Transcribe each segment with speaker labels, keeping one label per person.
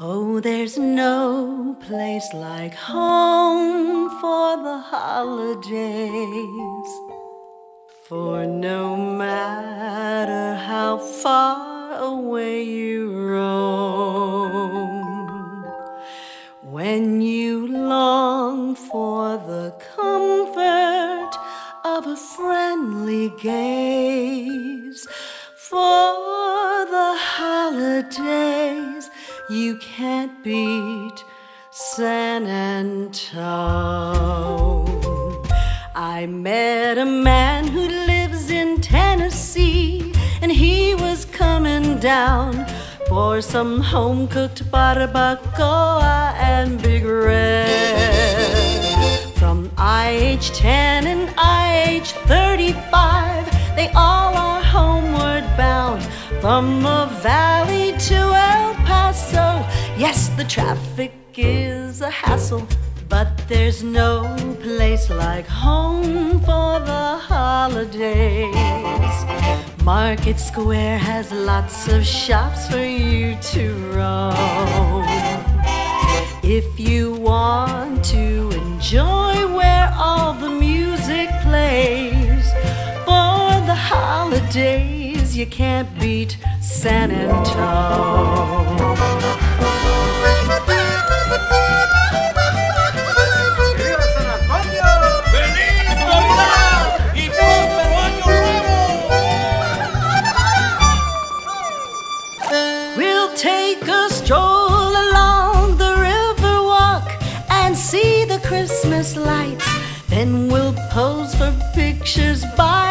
Speaker 1: Oh, there's no place like home for the holidays. For no matter how far away you roam, when you long for the comfort of a friendly gaze, for the holidays you can't beat San Antone. I met a man who lives in Tennessee, and he was coming down for some home cooked barbacoa and Big Red. From IH 10 and IH 35, they all are homeward bound from the valley to El Paso. Yes, the traffic is a hassle, but there's no place like home for the holidays. Market Square has lots of shops for you to roam. If you want to enjoy where all the music plays for the holidays, you can't beat San Antone. ¡Viva
Speaker 2: San Antonio! ¡Feliz Navidad! ¡Y próspero año nuevo!
Speaker 1: We'll take a stroll along the river walk and see the Christmas lights. Then we'll pose for pictures by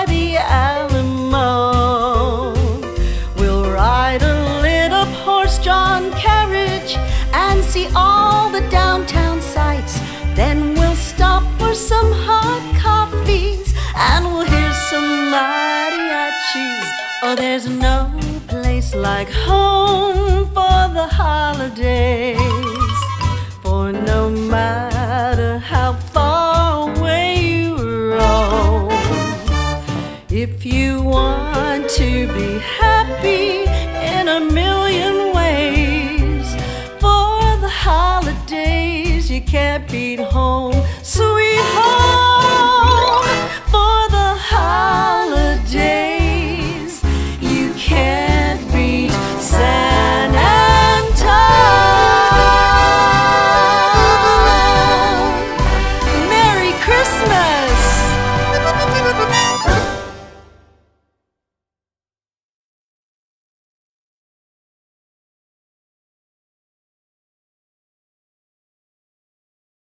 Speaker 1: see all the downtown sights. Then we'll stop for some hot coffees and we'll hear some mariachis. Oh, there's no place like home for the holidays. For no matter how far away you roam, if you want to be happy. feet home.